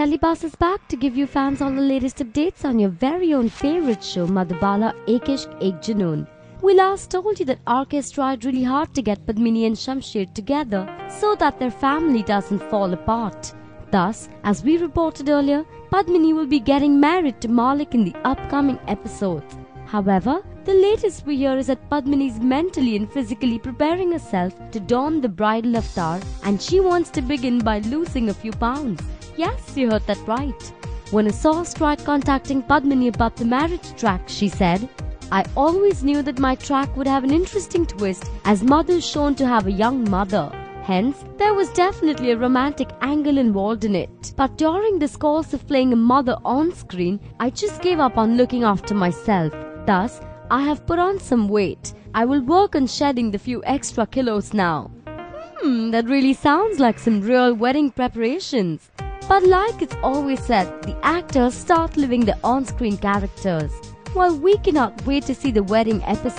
Telebuzz is back to give you fans all the latest updates on your very own favorite show, Madhubala Ekishk Ek Janoon. We last told you that RK's tried really hard to get Padmini and Shamsher together so that their family doesn't fall apart. Thus, as we reported earlier, Padmini will be getting married to Malik in the upcoming episodes. However, the latest we hear is that Padmini is mentally and physically preparing herself to don the bridal avatar and she wants to begin by losing a few pounds. Yes, you heard that right. When a source tried contacting Padmini about the marriage track, she said, I always knew that my track would have an interesting twist as mother is shown to have a young mother. Hence, there was definitely a romantic angle involved in it. But during this course of playing a mother on screen, I just gave up on looking after myself. Thus, I have put on some weight. I will work on shedding the few extra kilos now. Hmm, that really sounds like some real wedding preparations. But like it's always said, the actors start living their on-screen characters. While we cannot wait to see the wedding episode,